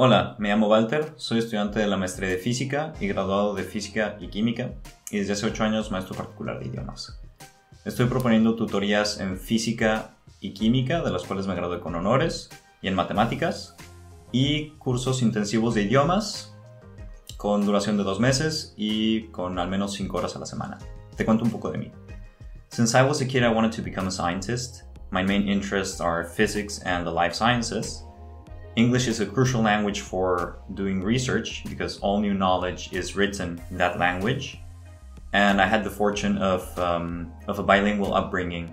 Hola, me llamo Walter, soy estudiante de la maestría de física y graduado de física y química y desde hace 8 años maestro particular de idiomas. Estoy proponiendo tutorías en física y química, de las cuales me gradué con honores, y en matemáticas, y cursos intensivos de idiomas con duración de dos meses y con al menos 5 horas a la semana. Te cuento un poco de mí. Since I was a kid, I wanted to become a scientist. My main interests are physics and the life sciences. English is a crucial language for doing research because all new knowledge is written in that language. And I had the fortune of, um, of a bilingual upbringing.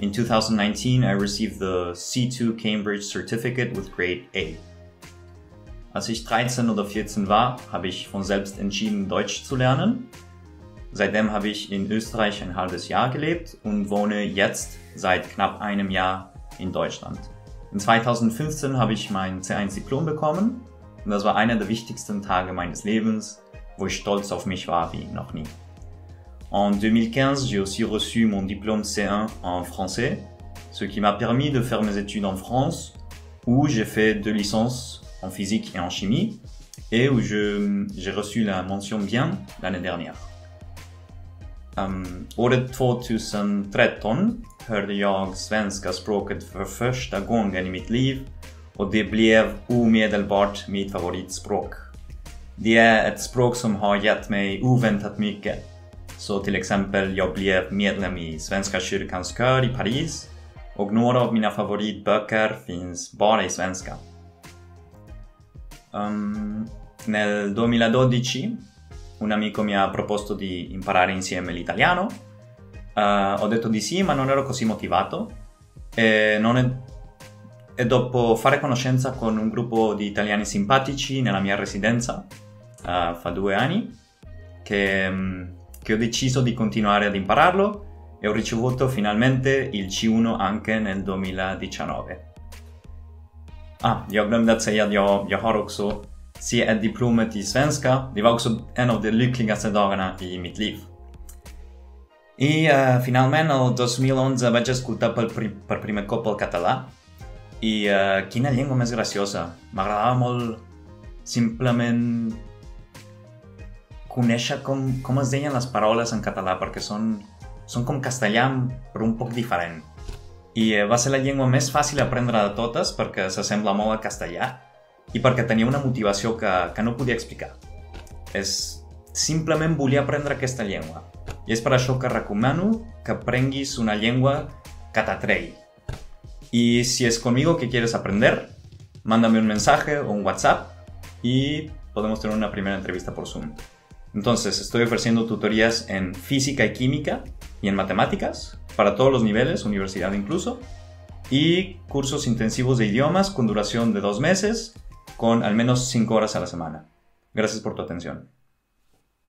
In 2019, I received the C2 Cambridge certificate with grade A. Als ich 13 oder 14 war, habe ich von selbst entschieden, Deutsch zu lernen. Seitdem habe ich in Österreich ein halbes Jahr gelebt und wohne jetzt seit knapp einem Jahr in Deutschland. In 2015 habe ich mein C1-Diplom bekommen und das war einer der wichtigsten Tage meines Lebens, wo ich stolz auf mich war wie noch nie. En 2015, j'ai aussi reçu mon diplôme C1 en français, ce qui m'a permis de faire mes études en France, où j'ai fait deux licences en physique et en chimie, et où j'ai reçu la mention bien l'année dernière. Um, året 2013 hörde jag svenska språket för första gången i mitt liv och det blev omedelbart mitt favoritspråk. Det är ett språk som har gett mig oväntat mycket. Så till exempel, jag blev medlem i Svenska kyrkans kör i Paris och några av mina favoritböcker finns bara i svenska. Um, nel 2012 un amico mi ha proposto di imparare insieme l'italiano Uh, ho detto di sì, ma non ero così motivato. E, è... e, dopo fare conoscenza con un gruppo di italiani simpatici nella mia residenza, uh, fa due anni, che, mm, che ho deciso di continuare ad impararlo e ho ricevuto finalmente il C1 anche nel 2019. Ah, jag glömde att säga att jag, jag har också C1-diplomet i svenska. Det var också en av de lyckligaste dagarna i mitt liv. I uh, finalment el 2011 vaig escoltar per, pri per primer cop el català i uh, quina llengua més graciosa. M'agradava molt simplement conèixer com, com es deien les paraules en català perquè són, són com castellà però un poc diferent. I uh, va ser la llengua més fàcil aprendre de totes perquè s'assembla molt al castellà i perquè tenia una motivació que, que no podia explicar. És simplement volia aprendre aquesta llengua i és per això que recomano que aprenguis una llengua que t'atregui. Y si es conmigo que quieres aprender, mándame un mensaje o un WhatsApp y podemos tener una primera entrevista por Zoom. Entonces, estoy ofreciendo tutorías en física y química y en matemáticas, para todos los niveles, universidad incluso, y cursos intensivos de idiomas con duración de dos meses, con al menos cinco horas a la semana. Gracias por tu atención.